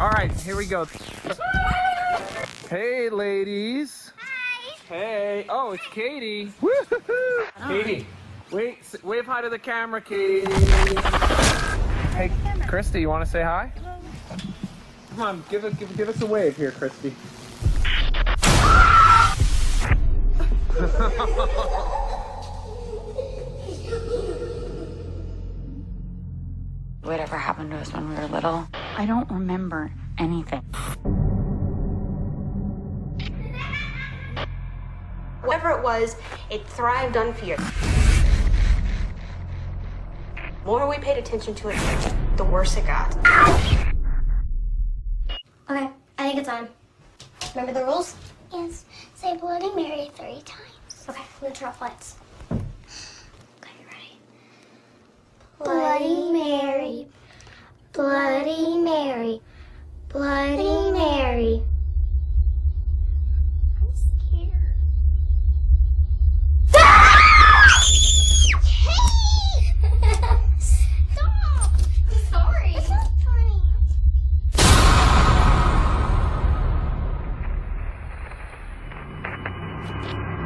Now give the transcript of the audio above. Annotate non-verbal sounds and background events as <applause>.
All right, here we go. Hey, ladies. Hi. Hey. Oh, it's Katie. Woo-hoo-hoo. Katie, wait, wave hi to the camera, Katie. Hey, Kristi, you want to say hi? Come on, give it, give, give us a wave here, Kristi. <laughs> Whatever happened to us when we were little, I don't remember anything. Whatever it was, it thrived on fear. The more we paid attention to it, the worse it got. Okay, I think it's on. Remember the rules? Yes. Say Bloody Mary three times. Okay, I'm gonna turn off lights. Okay, ready? Bloody Mary. Bloody Mary. Bloody Mary. I'm scared. <laughs> Stop! I'm